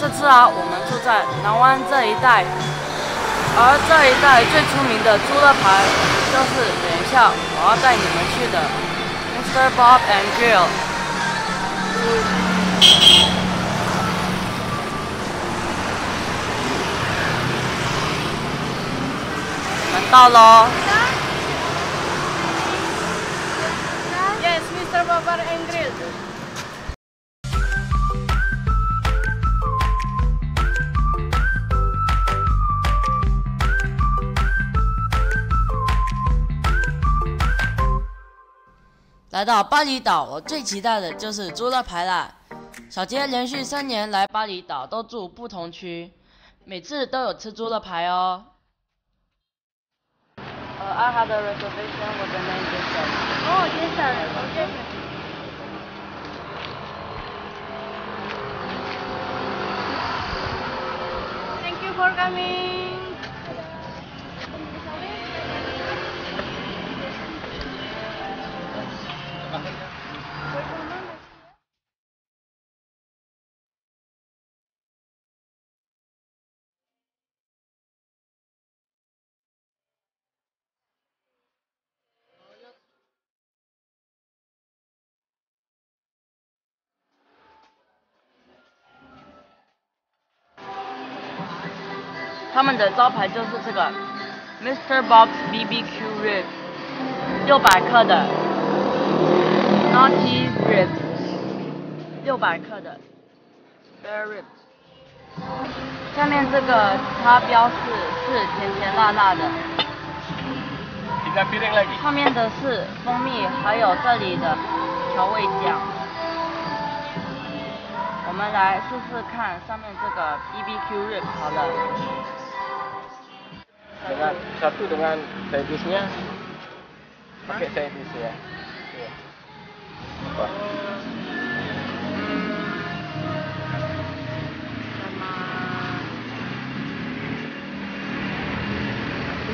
这次啊，我们住在南湾这一带，而这一带最出名的猪肋排，就是等一下我要带你们去的 Mr. Bob and Grill。我们到喽。来到巴厘岛，我最期待的就是猪肋排啦。小杰连续三年来巴厘岛都住不同区，每次都有吃猪肋排哦。呃、i had a reservation with the name Jason. Oh, yes, sir. Okay. Thank you for coming. 他们的招牌就是这个 Mr. Bob's BBQ Rib，六百克的 Naughty Rib，六百克的 Bear Rib。下面这个它标示是甜甜辣辣的.上面的是蜂蜜，还有这里的调味酱。我们来试试看上面这个 BBQ Rib 好了。Satu dengan side dish-nya. Pakai side dish ya. Apa?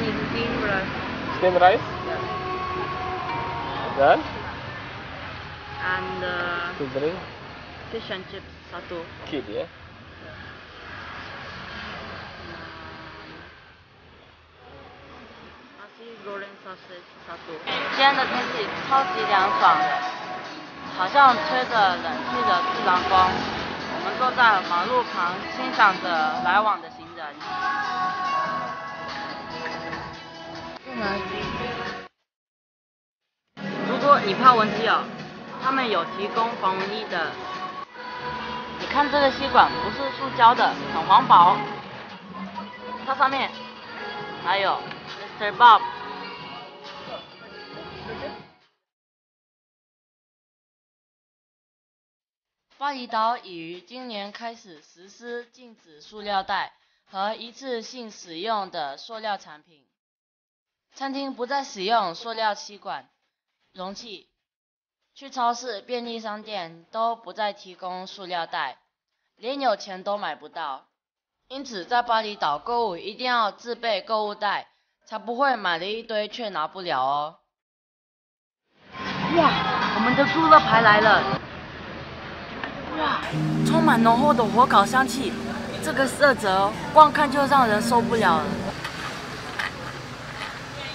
ini steam rice Steam rice dan and uh, drink fish and chips satu. kid ya. Goreng sausage satu。今天的天气超级凉爽的，好像吹着冷气的自然风。我们坐在马路旁，欣赏着来往的行人。如果你怕蚊子咬，他们有提供防蚊液的。你看这个吸管不是塑胶的，很环保。它上面还有 Mr. Bob。巴厘岛已于今年开始实施禁止塑料袋和一次性使用的塑料产品。餐厅不再使用塑料吸管、容器，去超市、便利商店都不再提供塑料袋，连有钱都买不到。因此，在巴厘岛购物一定要自备购物袋，才不会买了一堆却拿不了哦。哇，我们的猪肋排来了！哇，充满浓厚的火烤香气，这个色泽光看就让人受不了了。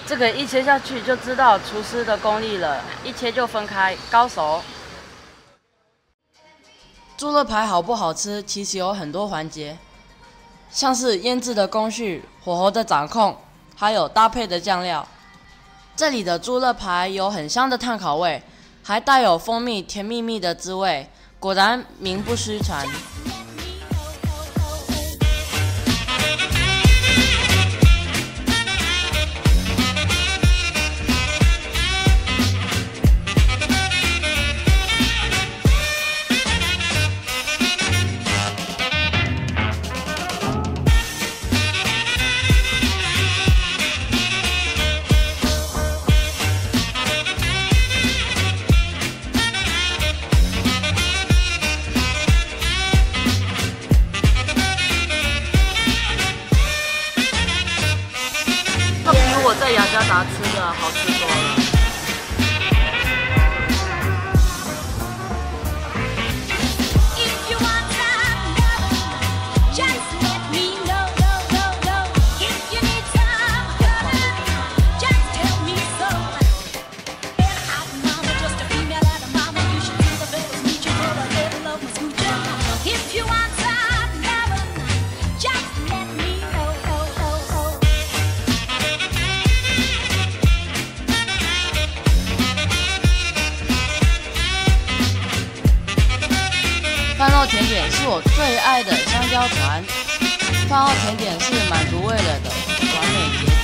这个一切下去就知道厨师的功力了，一切就分开，高手。猪肋排好不好吃，其实有很多环节，像是腌制的工序、火候的掌控，还有搭配的酱料。这里的猪肋排有很香的炭烤味，还带有蜂蜜甜蜜蜜的滋味，果然名不虚传。点是我最爱的香蕉船。饭后甜点是满足味蕾的完美甜